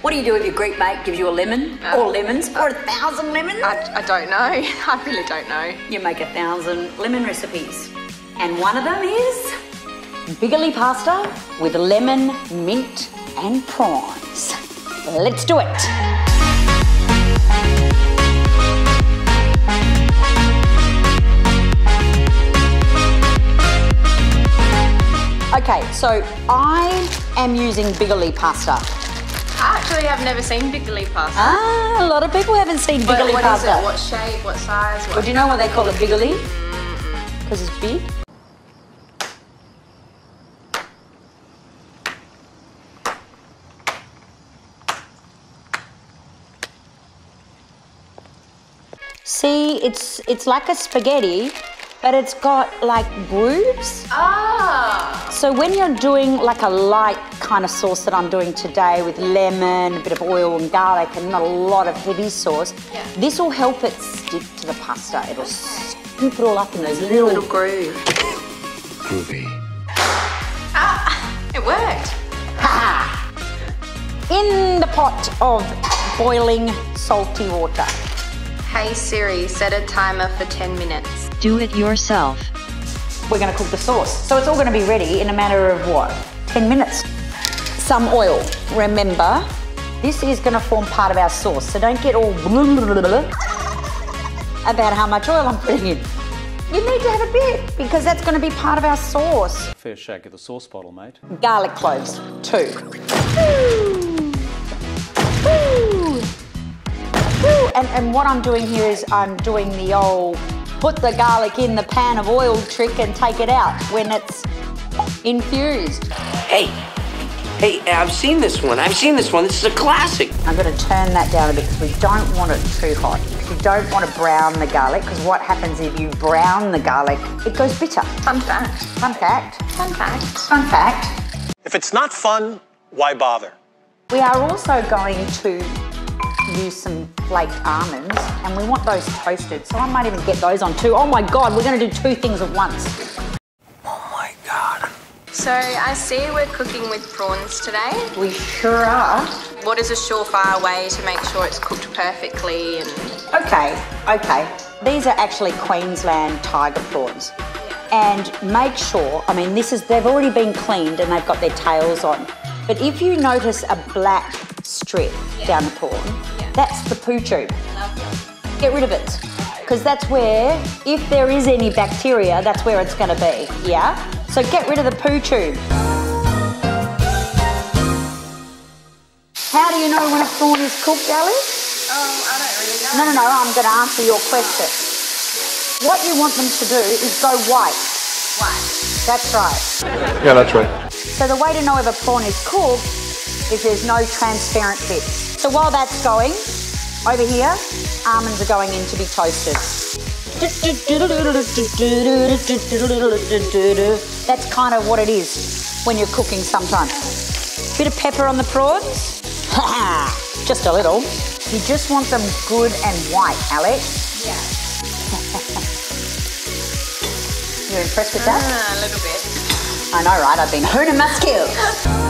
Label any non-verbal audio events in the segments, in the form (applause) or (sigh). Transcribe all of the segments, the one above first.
What do you do if your Greek mate gives you a lemon, or uh, lemons, uh, or a thousand lemons? I, I don't know. (laughs) I really don't know. You make a thousand lemon recipes. And one of them is Bigoli pasta with lemon, mint, and prawns. Let's do it. Okay, so I am using Bigoli pasta. I actually have never seen Bigoli pasta. Ah, a lot of people haven't seen But Bigoli what is pasta. it? What shape? What size? What Well, do you know why they call it Bigoli? Because it's big. See, it's it's like a spaghetti, but it's got like grooves. Ah. So when you're doing like a light kind of sauce that I'm doing today with lemon, a bit of oil and garlic and not a lot of heavy sauce, Yeah. this will help it stick to the pasta. It'll scoop it all up in those little, Little groove. Groovy. It worked. Ha! In the pot of boiling salty water. Hey Siri, set a timer for 10 minutes. Do it yourself. We're going to cook the sauce. So it's all going to be ready in a matter of what? 10 minutes. Some oil. Remember, this is going to form part of our sauce. So don't get all (laughs) about how much oil I'm putting in. You need to have a bit because that's going to be part of our sauce. Fair shake of the sauce bottle, mate. Garlic cloves, two. Woo. Woo. Woo. And, and what I'm doing here is I'm doing the old put the garlic in the pan of oil trick and take it out when it's infused. Hey, hey, I've seen this one. I've seen this one. This is a classic. I'm going to turn that down a bit because we don't want it too hot. You don't want to brown the garlic because what happens if you brown the garlic, it goes bitter. Fun fact. Fun fact. Fun fact. Fun fact. If it's not fun, why bother? We are also going to use some flaked almonds and we want those toasted. So I might even get those on too. Oh my God, we're going to do two things at once. Oh my God. So I see we're cooking with prawns today. We sure are. What is a surefire way to make sure it's cooked perfectly and Okay, okay. These are actually Queensland tiger prawns. And make sure, I mean, this is, they've already been cleaned and they've got their tails on. But if you notice a black strip down the prawn, that's the poo tube. Get rid of it. Because that's where, if there is any bacteria, that's where it's going to be. Yeah? So get rid of the poo tube. How do you know when a prawn is cooked, Alice? Oh, um, I don't really know. No, no, no, I'm going to answer your question. What you want them to do is go white. White. That's right. Yeah, that's right. So the way to know if a prawn is cooked is there's no transparent bits. So while that's going, over here, almonds are going in to be toasted. That's kind of what it is when you're cooking sometimes. Bit of pepper on the prawns. (laughs) just a little. You just want them good and white, Alex. Yeah. (laughs) You're impressed with that? Ah, a little bit. I know, right? I've been honing my skills.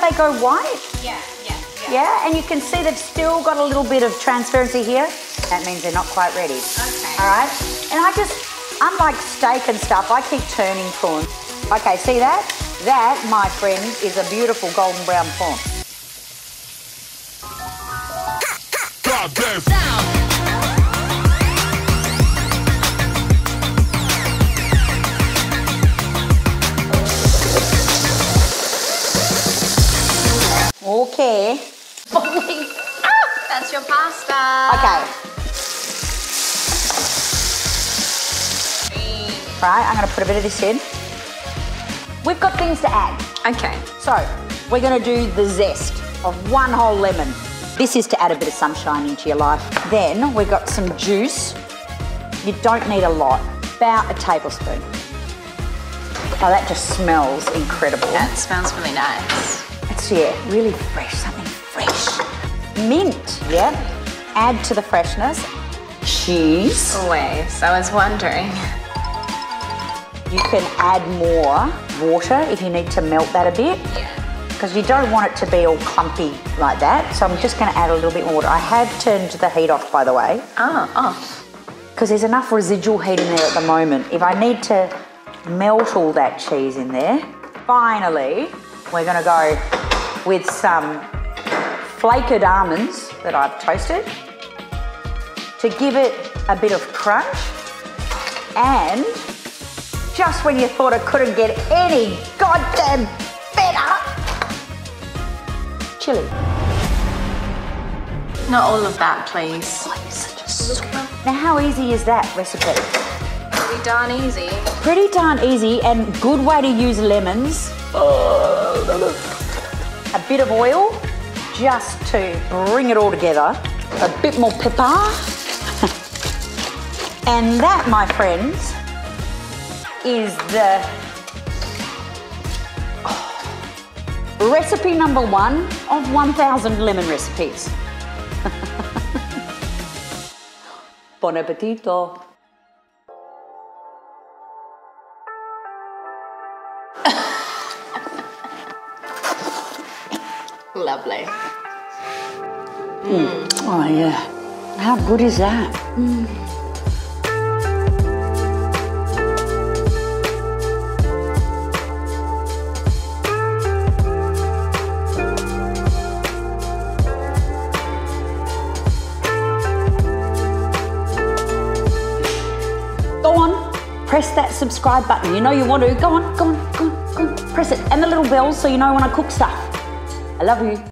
They go white? Yeah, yeah, yeah. Yeah, and you can see they've still got a little bit of transparency here. That means they're not quite ready. Okay. All right? And I just, unlike steak and stuff, I keep turning prawns. Okay, see that? That, my friend, is a beautiful golden brown prawn. Okay. (laughs) Oh That's your pasta. Okay. Right, I'm gonna put a bit of this in. We've got things to add. Okay. So, we're gonna do the zest of one whole lemon. This is to add a bit of sunshine into your life. Then we've got some juice. You don't need a lot, about a tablespoon. Oh, that just smells incredible. That smells really nice. Yeah, really fresh, something fresh. Mint, yeah. Add to the freshness. Cheese. Always. I was wondering. You can add more water if you need to melt that a bit. Yeah. Because you don't want it to be all clumpy like that. So I'm just going to add a little bit more water. I have turned the heat off, by the way, Ah, oh. because there's enough residual heat in there at the moment. If I need to melt all that cheese in there, finally, we're going to go with some flaked almonds that I've toasted to give it a bit of crunch. And just when you thought it couldn't get any goddamn better, chili. Not all of that, please. Oh, now, how easy is that recipe? Pretty darn easy. Pretty darn easy and good way to use lemons. Oh, A bit of oil just to bring it all together. A bit more pepper. (laughs) and that, my friends, is the oh, recipe number one of 1,000 lemon recipes. (laughs) Bon appetito. Lovely. Hmm. Oh, yeah. How good is that? Hmm. Go on, press that subscribe button. You know you want to. Go on, go on, go on, go on. Press it. And the little bell so you know when I cook stuff. I love you.